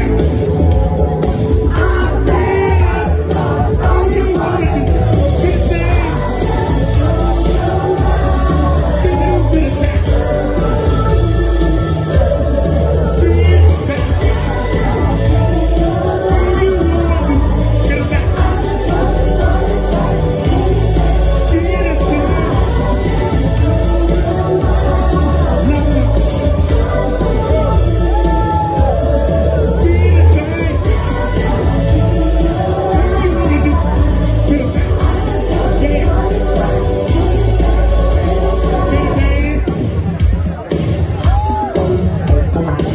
Yeah.